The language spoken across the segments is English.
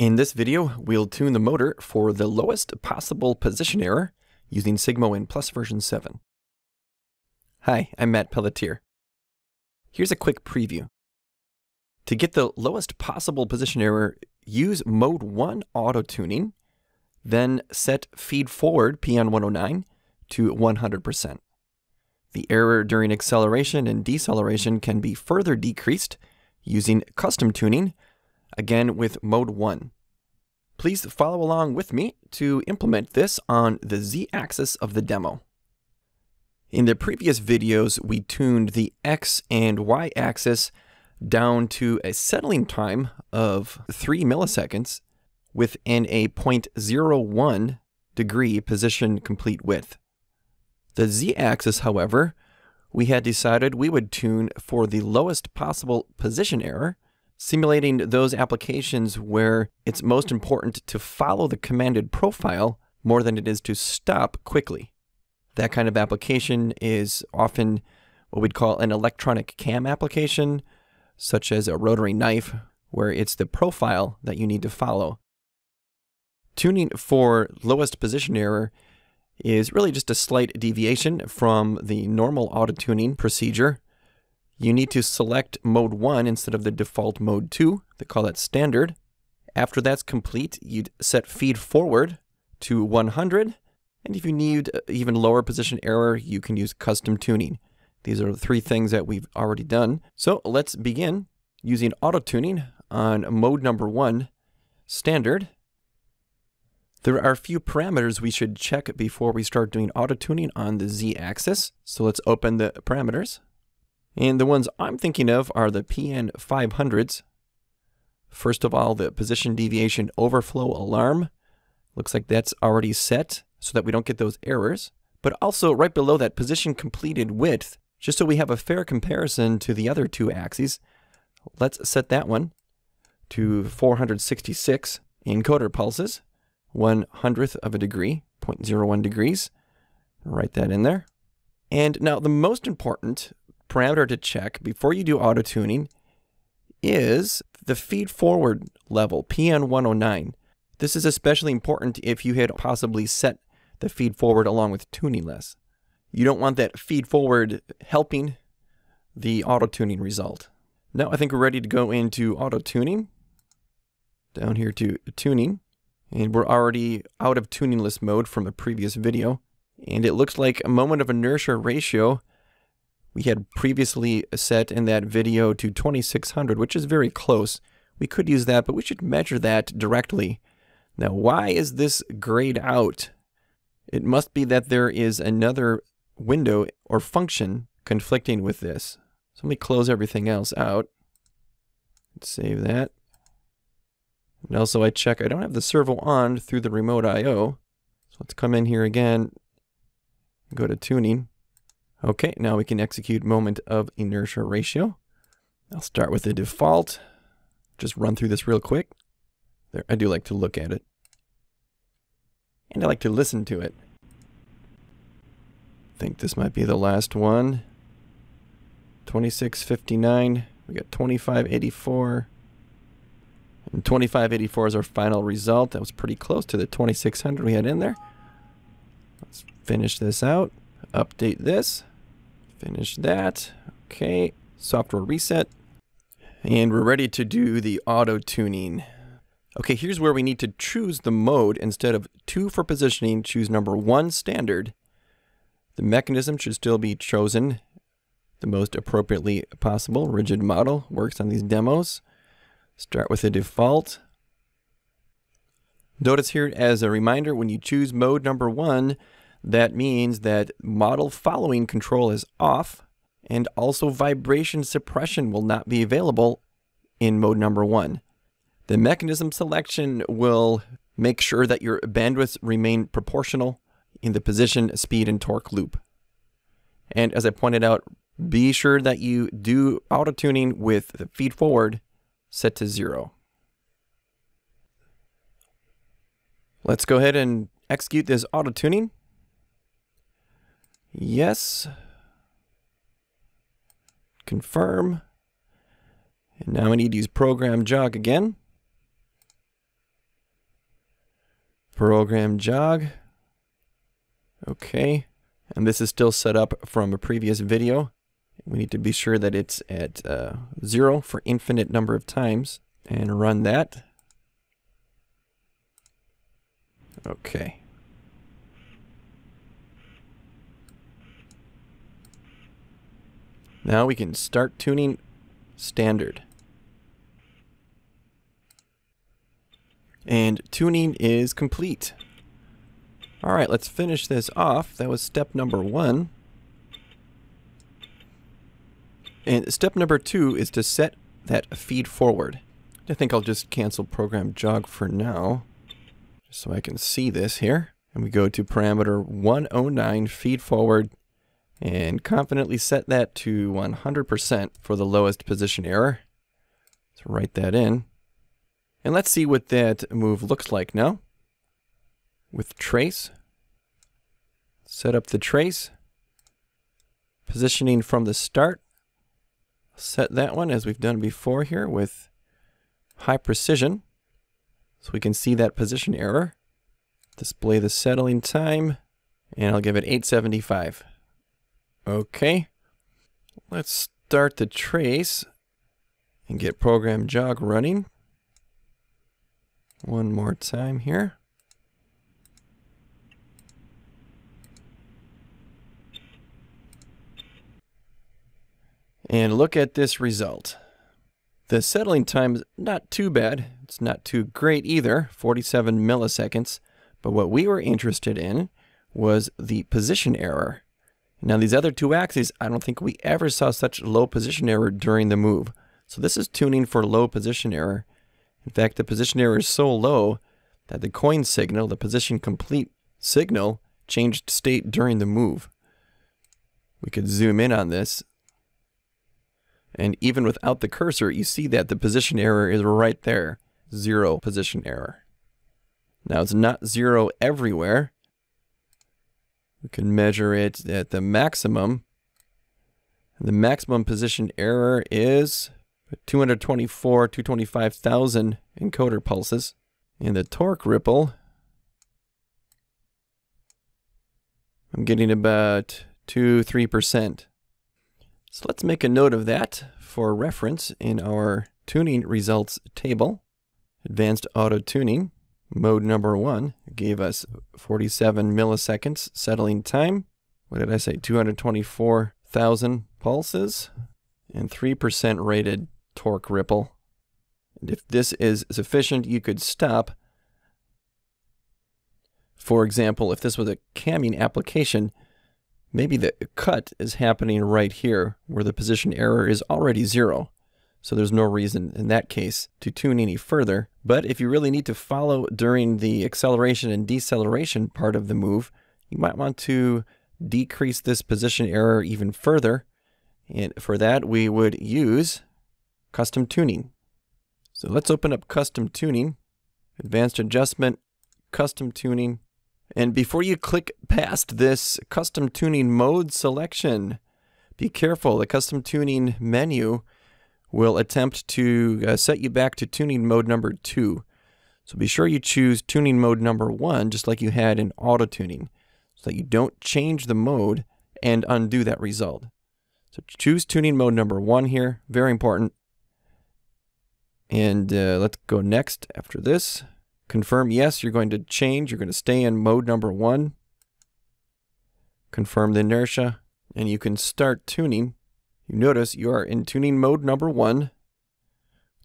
In this video, we'll tune the motor for the lowest possible position error using SigmaWin Plus version 7. Hi, I'm Matt Pelletier. Here's a quick preview. To get the lowest possible position error, use Mode 1 auto tuning, then set feed forward PN109 to 100%. The error during acceleration and deceleration can be further decreased using custom tuning again with mode 1. Please follow along with me to implement this on the z-axis of the demo. In the previous videos, we tuned the x and y axis down to a settling time of 3 milliseconds within a 0.01 degree position complete width. The z-axis, however, we had decided we would tune for the lowest possible position error, simulating those applications where it's most important to follow the commanded profile more than it is to stop quickly. That kind of application is often what we'd call an electronic cam application, such as a rotary knife, where it's the profile that you need to follow. Tuning for lowest position error is really just a slight deviation from the normal auto tuning procedure. You need to select mode 1 instead of the default mode 2. They call that standard. After that's complete, you'd set feed forward to 100. And if you need even lower position error, you can use custom tuning. These are the three things that we've already done. So let's begin using auto tuning on mode number 1, standard. There are a few parameters we should check before we start doing auto tuning on the z-axis. So let's open the parameters. And the ones I'm thinking of are the PN 500s. First of all, the position deviation overflow alarm. Looks like that's already set so that we don't get those errors. But also right below that position completed width, just so we have a fair comparison to the other two axes, let's set that one to 466 encoder pulses one hundredth of a degree, 0.01 degrees. Write that in there. And now the most important parameter to check before you do auto tuning is the feed forward level, PN109. This is especially important if you had possibly set the feed forward along with tuning less. You don't want that feed forward helping the auto tuning result. Now I think we're ready to go into auto tuning. Down here to tuning. And we're already out of tuningless mode from the previous video. And it looks like a moment of inertia ratio we had previously set in that video to 2600, which is very close. We could use that, but we should measure that directly. Now, why is this grayed out? It must be that there is another window or function conflicting with this. So let me close everything else out. Save that. And also I check I don't have the servo on through the remote I.O. So let's come in here again, go to tuning. Okay, now we can execute moment of inertia ratio. I'll start with the default. Just run through this real quick. There, I do like to look at it. And I like to listen to it. I think this might be the last one. 2659. We got 2584. And 2584 is our final result. That was pretty close to the 2600 we had in there. Let's finish this out. Update this. Finish that. Okay. Software reset. And we're ready to do the auto tuning. Okay, here's where we need to choose the mode. Instead of two for positioning, choose number one standard. The mechanism should still be chosen the most appropriately possible. Rigid model works on these demos. Start with the default. Notice here as a reminder, when you choose mode number one, that means that model following control is off and also vibration suppression will not be available in mode number one. The mechanism selection will make sure that your bandwidths remain proportional in the position, speed, and torque loop. And as I pointed out, be sure that you do auto tuning with the feed forward set to zero. Let's go ahead and execute this auto tuning. Yes. Confirm. And now we need to use program jog again. Program jog. Okay. And this is still set up from a previous video. We need to be sure that it's at uh, zero for infinite number of times and run that. Okay. Now we can start tuning standard. And tuning is complete. All right, let's finish this off. That was step number one. And step number two is to set that feed forward. I think I'll just cancel program jog for now, so I can see this here. And we go to parameter 109 feed forward and confidently set that to 100% for the lowest position error. So write that in. And let's see what that move looks like now. With trace, set up the trace, positioning from the start, set that one as we've done before here with high precision. So we can see that position error. Display the settling time, and I'll give it 875. Okay. Let's start the trace and get program jog running. One more time here. And look at this result. The settling time is not too bad. It's not too great either, 47 milliseconds. But what we were interested in was the position error. Now these other two axes, I don't think we ever saw such low position error during the move. So this is tuning for low position error. In fact, the position error is so low that the coin signal, the position complete signal, changed state during the move. We could zoom in on this. And even without the cursor, you see that the position error is right there. Zero position error. Now it's not zero everywhere. We can measure it at the maximum. The maximum position error is 224, 225,000 encoder pulses. And the torque ripple, I'm getting about 2 3%. So let's make a note of that for reference in our tuning results table. Advanced auto tuning. Mode number one gave us 47 milliseconds settling time. What did I say? 224,000 pulses and 3% rated torque ripple. And if this is sufficient, you could stop. For example, if this was a camming application, maybe the cut is happening right here where the position error is already zero. So there's no reason in that case to tune any further. But if you really need to follow during the acceleration and deceleration part of the move, you might want to decrease this position error even further. And for that, we would use custom tuning. So let's open up custom tuning, advanced adjustment, custom tuning. And before you click past this custom tuning mode selection, be careful. The custom tuning menu will attempt to uh, set you back to tuning mode number two. So be sure you choose tuning mode number one, just like you had in auto tuning, so that you don't change the mode and undo that result. So choose tuning mode number one here, very important. And uh, let's go next after this. Confirm yes, you're going to change, you're going to stay in mode number one. Confirm the inertia, and you can start tuning you notice you are in tuning mode number one,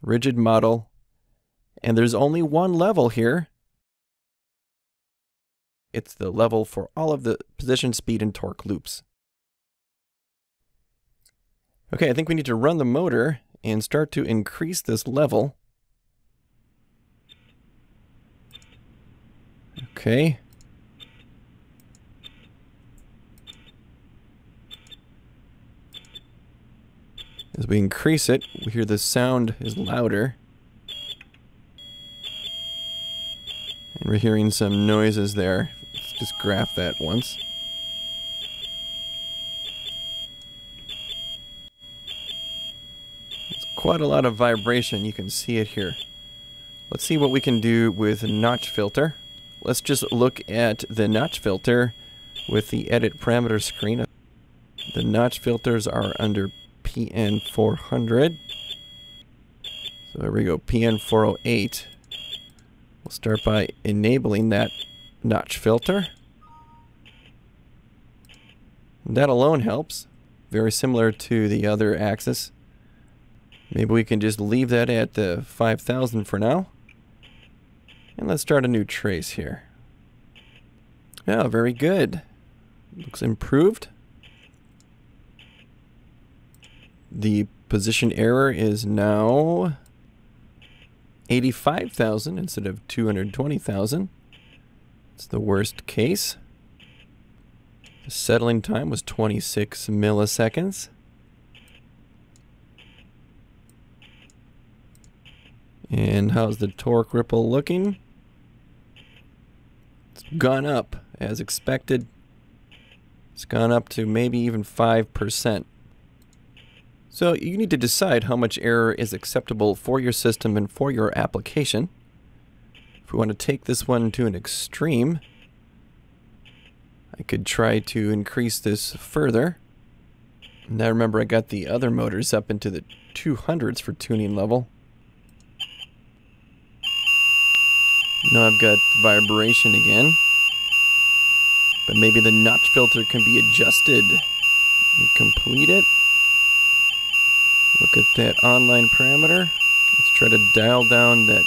rigid model, and there's only one level here. It's the level for all of the position, speed, and torque loops. Okay, I think we need to run the motor and start to increase this level. Okay. As we increase it, we hear the sound is louder. And we're hearing some noises there. Let's just graph that once. It's quite a lot of vibration, you can see it here. Let's see what we can do with notch filter. let's just look at the notch filter with the edit parameter screen. The notch filters are under PN400. So there we go, PN408. We'll start by enabling that notch filter. That alone helps. Very similar to the other axis. Maybe we can just leave that at the 5000 for now. And let's start a new trace here. Yeah, very good. Looks improved. The position error is now 85,000 instead of 220,000. It's the worst case. The settling time was 26 milliseconds. And how's the torque ripple looking? It's gone up as expected. It's gone up to maybe even 5%. So you need to decide how much error is acceptable for your system and for your application. If we want to take this one to an extreme, I could try to increase this further. Now remember I got the other motors up into the 200s for tuning level. Now I've got vibration again. But maybe the notch filter can be adjusted. You complete it. Look at that online parameter. Let's try to dial down that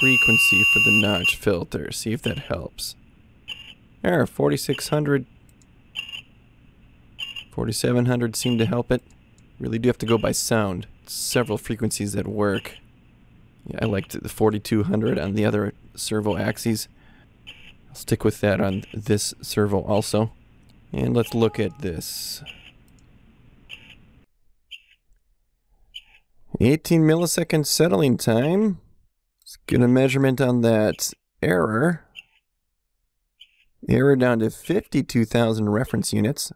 frequency for the notch filter. See if that helps. There, 4600. 4700 seem to help it. Really do have to go by sound. Several frequencies that work. Yeah, I liked the 4200 on the other servo axes. I'll stick with that on this servo also. And let's look at this. 18 millisecond settling time. Let's get a measurement on that error. Error down to 52,000 reference units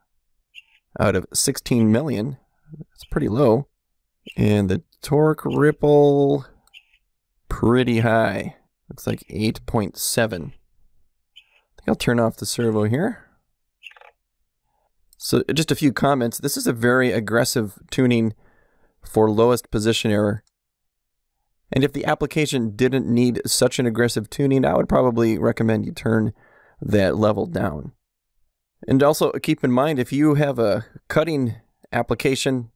out of 16 million. That's pretty low. And the torque ripple, pretty high. Looks like 8.7. I think I'll turn off the servo here. So just a few comments. This is a very aggressive tuning for lowest position error. And if the application didn't need such an aggressive tuning, I would probably recommend you turn that level down. And also keep in mind if you have a cutting application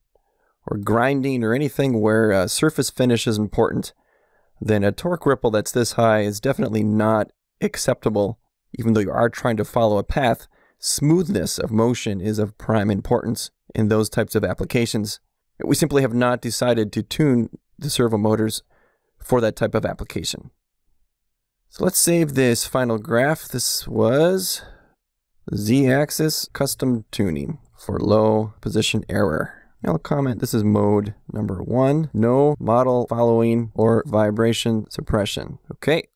or grinding or anything where uh, surface finish is important, then a torque ripple that's this high is definitely not acceptable. Even though you are trying to follow a path, smoothness of motion is of prime importance in those types of applications. We simply have not decided to tune the servo motors for that type of application. So let's save this final graph. This was Z-axis custom tuning for low position error. I'll comment this is mode number one, no model following or vibration suppression. Okay.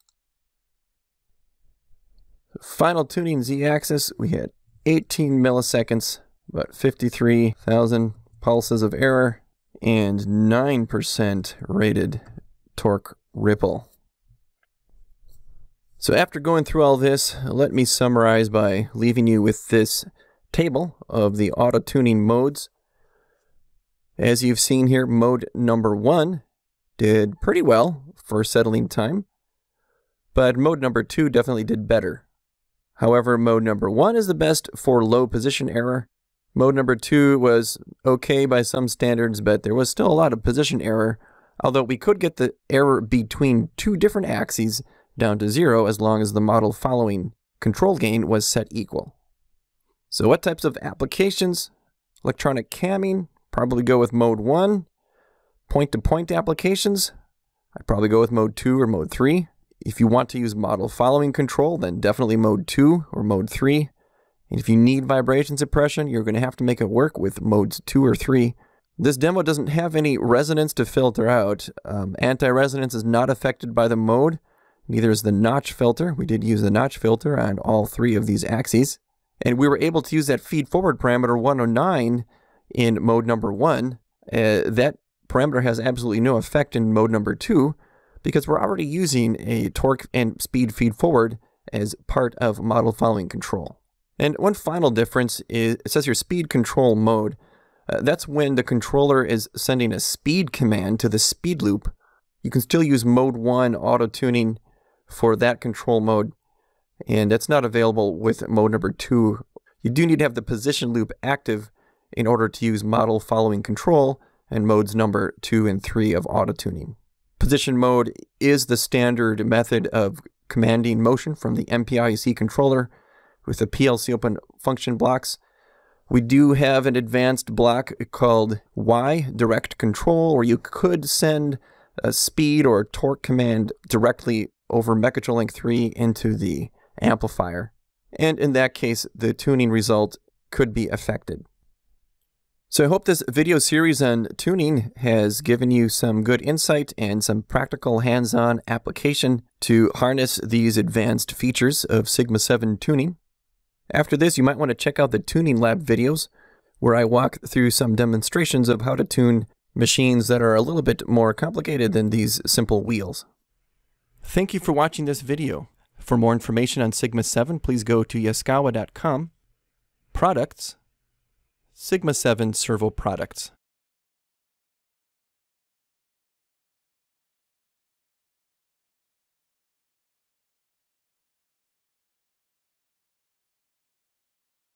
Final tuning Z-axis, we had 18 milliseconds, about 53,000 pulses of error, and 9% rated torque ripple. So after going through all this, let me summarize by leaving you with this table of the auto tuning modes. As you've seen here, mode number one did pretty well for settling time, but mode number two definitely did better. However, mode number one is the best for low position error, Mode number two was okay by some standards, but there was still a lot of position error, although we could get the error between two different axes down to zero as long as the model following control gain was set equal. So what types of applications? Electronic camming, probably go with mode one. Point-to-point -point applications, I'd probably go with mode two or mode three. If you want to use model following control, then definitely mode two or mode three. And if you need vibration suppression, you're going to have to make it work with modes 2 or 3. This demo doesn't have any resonance to filter out. Um, Anti-resonance is not affected by the mode. Neither is the notch filter. We did use the notch filter on all three of these axes. And we were able to use that feed forward parameter 109 in mode number 1. Uh, that parameter has absolutely no effect in mode number 2 because we're already using a torque and speed feed forward as part of model following control. And one final difference is it says your speed control mode. Uh, that's when the controller is sending a speed command to the speed loop. You can still use mode 1 auto tuning for that control mode, and that's not available with mode number 2. You do need to have the position loop active in order to use model following control and modes number 2 and 3 of auto tuning. Position mode is the standard method of commanding motion from the MPiec controller with the PLC open function blocks. We do have an advanced block called Y direct control, where you could send a speed or torque command directly over Mechatrolink 3 into the amplifier. And in that case, the tuning result could be affected. So I hope this video series on tuning has given you some good insight and some practical hands-on application to harness these advanced features of Sigma 7 tuning. After this, you might want to check out the Tuning Lab videos, where I walk through some demonstrations of how to tune machines that are a little bit more complicated than these simple wheels. Thank you for watching this video. For more information on Sigma 7, please go to yaskawa.com. Products Sigma 7 Servo Products.